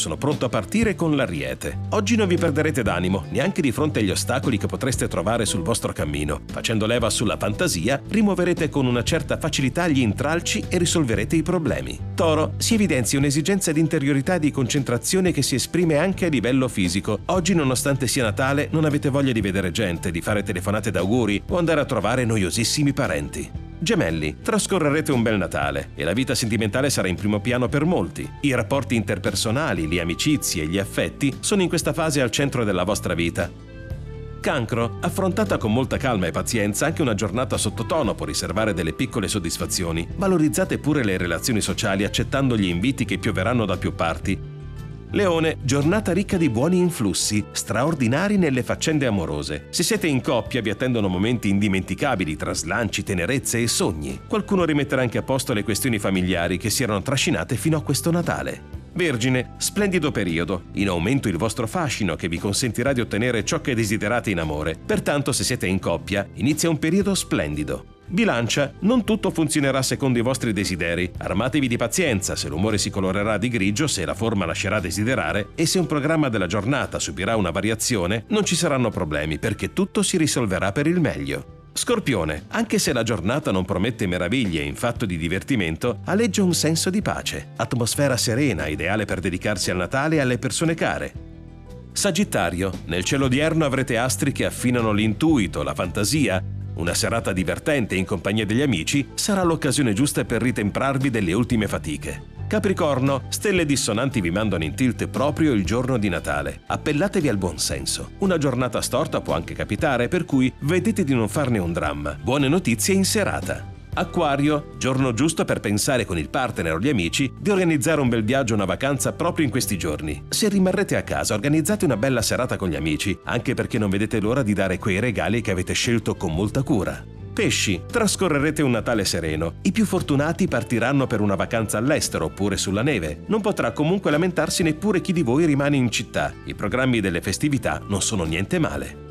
sono pronto a partire con l'Ariete. Oggi non vi perderete d'animo, neanche di fronte agli ostacoli che potreste trovare sul vostro cammino. Facendo leva sulla fantasia, rimuoverete con una certa facilità gli intralci e risolverete i problemi. Toro, si evidenzia un'esigenza di interiorità e di concentrazione che si esprime anche a livello fisico. Oggi, nonostante sia Natale, non avete voglia di vedere gente, di fare telefonate d'auguri o andare a trovare noiosissimi parenti. Gemelli, trascorrerete un bel Natale e la vita sentimentale sarà in primo piano per molti. I rapporti interpersonali, le amicizie e gli affetti sono in questa fase al centro della vostra vita. Cancro, affrontata con molta calma e pazienza, anche una giornata sottotono può riservare delle piccole soddisfazioni. Valorizzate pure le relazioni sociali accettando gli inviti che pioveranno da più parti Leone, giornata ricca di buoni influssi, straordinari nelle faccende amorose. Se siete in coppia vi attendono momenti indimenticabili tra slanci, tenerezze e sogni. Qualcuno rimetterà anche a posto le questioni familiari che si erano trascinate fino a questo Natale. Vergine, splendido periodo, in aumento il vostro fascino che vi consentirà di ottenere ciò che desiderate in amore. Pertanto se siete in coppia, inizia un periodo splendido. Bilancia, non tutto funzionerà secondo i vostri desideri. Armatevi di pazienza se l'umore si colorerà di grigio, se la forma lascerà desiderare e se un programma della giornata subirà una variazione, non ci saranno problemi perché tutto si risolverà per il meglio. Scorpione, anche se la giornata non promette meraviglie in fatto di divertimento, aleggia un senso di pace, atmosfera serena, ideale per dedicarsi al Natale e alle persone care. Sagittario, nel cielo odierno avrete astri che affinano l'intuito, la fantasia una serata divertente in compagnia degli amici sarà l'occasione giusta per ritemprarvi delle ultime fatiche. Capricorno, stelle dissonanti vi mandano in tilt proprio il giorno di Natale. Appellatevi al buon senso. Una giornata storta può anche capitare, per cui vedete di non farne un dramma. Buone notizie in serata. Acquario, giorno giusto per pensare con il partner o gli amici di organizzare un bel viaggio o una vacanza proprio in questi giorni. Se rimarrete a casa, organizzate una bella serata con gli amici, anche perché non vedete l'ora di dare quei regali che avete scelto con molta cura. Pesci, trascorrerete un Natale sereno. I più fortunati partiranno per una vacanza all'estero oppure sulla neve. Non potrà comunque lamentarsi neppure chi di voi rimane in città. I programmi delle festività non sono niente male.